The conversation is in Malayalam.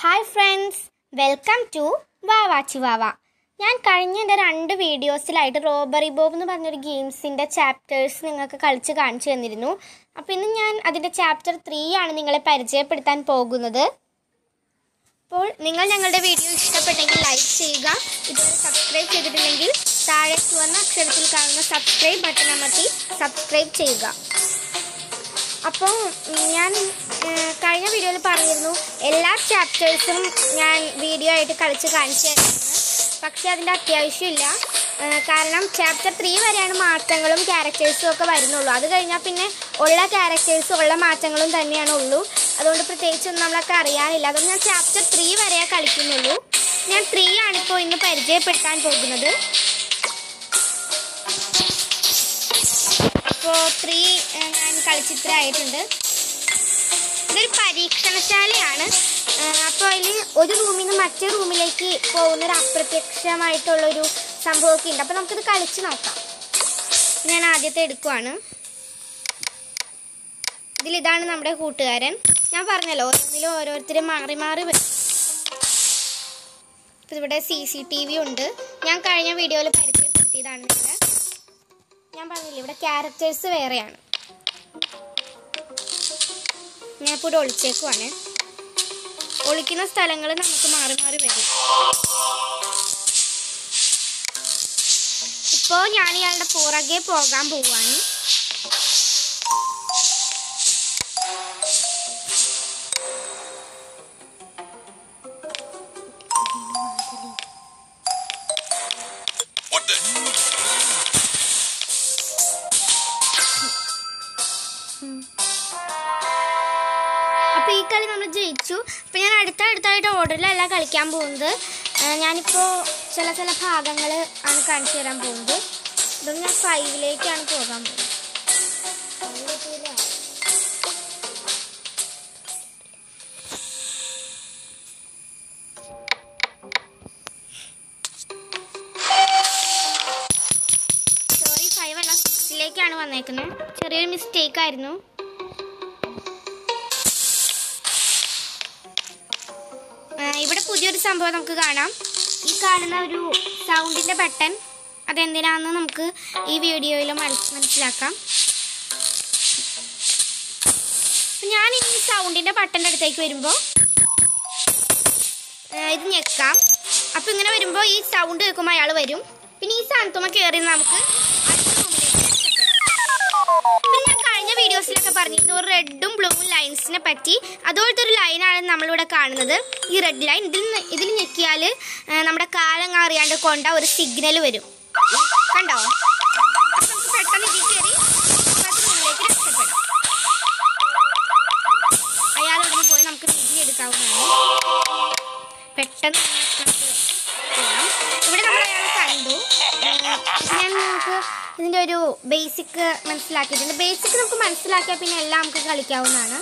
Hi friends welcome to Vavachi Vava ഞാൻ കഴിഞ്ഞ എന്റെ രണ്ട് വീഡിയോസിലായിട്ട് റോബറി ബോബ് എന്ന് പറഞ്ഞൊരു ഗെയിംസിന്റെ ചാപ്റ്റേഴ്സ് നിങ്ങൾക്ക് കളിച്ച് കാണിച്ചു തന്നിരുന്നു. അപ്പോൾ ഇന്ന് ഞാൻ അതിന്റെ ചാപ്റ്റർ ത്രീ ആണ് നിങ്ങളെ പരിചയപ്പെടുത്താൻ പോകുന്നത്. അപ്പോൾ നിങ്ങൾ ഞങ്ങളുടെ വീഡിയോ ഇഷ്ടപ്പെട്ടെങ്കിൽ ലൈക്ക് ചെയ്യുക ഇതുവരെ സബ്സ്ക്രൈബ് ചെയ്തിട്ടില്ലെങ്കിൽ താഴെ ചുവന്ന അക്ഷരത്തിൽ കാണുന്ന സബ്സ്ക്രൈബ് ബട്ടൺ അമർത്തി സബ്സ്ക്രൈബ് ചെയ്യുക. അപ്പോൾ ഞാൻ കഴിഞ്ഞ വീഡിയോയിൽ പറഞ്ഞിരുന്നു എല്ലാ ചാപ്റ്റേഴ്സും ഞാൻ വീഡിയോ ആയിട്ട് കളിച്ച് കാണിച്ചു പക്ഷേ അതിന്റെ അത്യാവശ്യമില്ല കാരണം ചാപ്റ്റർ ത്രീ വരെയാണ് മാറ്റങ്ങളും ക്യാരക്ടേഴ്സും ഒക്കെ വരുന്നുള്ളൂ. അത് കഴിഞ്ഞാൽ പിന്നെ ഉള്ള ക്യാരക്ടേഴ്സും ഉള്ള മാറ്റങ്ങളും തന്നെയാണ് ഉള്ളൂ. അതുകൊണ്ട് പ്രത്യേകിച്ചൊന്നും നമ്മളൊക്കെ അറിയാനില്ല. അതുകൊണ്ട് ഞാൻ ചാപ്റ്റർ ത്രീ വരെയാണ് കളിക്കുന്നുള്ളൂ. ഞാൻ ത്രീ ആണിപ്പോൾ ഇന്ന് പരിചയപ്പെടുത്താൻ പോകുന്നത്. അപ്പോൾ ത്രീ ഞാൻ കളിച്ചിത്ര ആയിട്ടുണ്ട്. ഇതൊരു പരീക്ഷണശാലയാണ്. അപ്പോൾ അതിൽ ഒരു റൂമിൽ നിന്ന് മറ്റേ റൂമിലേക്ക് പോകുന്ന ഒരു അപ്രത്യക്ഷമായിട്ടുള്ളൊരു സംഭവമൊക്കെ ഉണ്ട്. അപ്പോൾ നമുക്കിത് കളിച്ച് നോക്കാം. ഞാൻ ആദ്യത്തെ എടുക്കുവാണ്. ഇതിലിതാണ് നമ്മുടെ കൂട്ടുകാരൻ. ഞാൻ പറഞ്ഞല്ലോ ഓരോന്നിലും ഓരോരുത്തരും മാറി മാറി വരും. ഇവിടെ സി സി ടി വി ഉണ്ട്. ഞാൻ കഴിഞ്ഞ വീഡിയോയിൽ പരിചയപ്പെടുത്തിയതാണ് ഇവിടെ ഞാൻ പറഞ്ഞില്ലേ ഇവിടെ ക്യാരക്ടേഴ്സ് വേറെയാണ്. ഞാൻ ഇപ്പോൾ ഇവിടെ ഒളിച്ചേക്കുവാണ് ഒളിക്കുന്ന സ്ഥലങ്ങൾ നമുക്ക് മാറി മാറി വരും. ഇപ്പോൾ ഞാൻ ഇയാളുടെ പുറകെ പോകാൻ പോവാണ്. അപ്പോൾ ഈ കളി നമ്മൾ ജയിച്ചു. അപ്പോൾ ഞാൻ അടുത്ത അടുത്തായിട്ട് ഓർഡറിലല്ല കളിക്കാൻ പോകുന്നത്. ഞാനിപ്പോൾ ചില ചില ഭാഗങ്ങൾ ആണ് കാണിച്ചു തരാൻ പോകുന്നത്. ഇതൊന്നും ഞാൻ ഫൈവിലേക്കാണ് പോകാൻ പോകുന്നത്. സോറി വന്നേക്കുന്നത്. ചെറിയൊരു മിസ്റ്റേക്ക് ആയിരുന്നു. പുതിയൊരു സംഭവം നമുക്ക് കാണാം. ഈ കാണുന്ന ഒരു സൗണ്ടിന്റെ ബട്ടൺ അതെന്തിനാണെന്ന് നമുക്ക് ഈ വീഡിയോയിൽ മനസ്സിലാക്കാം. ഞാൻ ഈ സൗണ്ടിന്റെ ബട്ടന്റെ അടുത്തേക്ക് വരുമ്പോൾ ഇത് ഞെക്കാം. അപ്പൊ ഇങ്ങനെ വരുമ്പോൾ ഈ സൗണ്ട് കേൾക്കുമ്പോൾ അയാൾ വരും. പിന്നെ ഈ സ്ഥാനത്തുമ്മ കയറി നമുക്ക് വീഡിയോസിലൊക്കെ പറഞ്ഞിരുന്നു ഒരു റെഡും ബ്ലൂവും ലൈൻസിനെ പറ്റി. അതുപോലത്തെ ഒരു ലൈനാണ് നമ്മളിവിടെ കാണുന്നത്. ഈ റെഡ് ലൈൻ ഇതിൽ ഇതിൽ ഞെക്കിയാൽ നമ്മുടെ കാലം അറിയാണ്ട് കൊണ്ട ഒരു സിഗ്നൽ വരും. കണ്ടോ? നമുക്ക് പെട്ടെന്ന് പോയി നമുക്ക് പെട്ടെന്ന് ഇവിടെ നമ്മൾ കണ്ടു. ഞാൻ നമുക്ക് ഇതിന്റെ ഒരു ബേസിക് മനസ്സിലാക്കിയിട്ടുണ്ട് ബേസിക് നമുക്ക് മനസ്സിലാക്കിയാൽ പിന്നെ എല്ലാം നമുക്ക് കളിക്കാവുന്നതാണ്.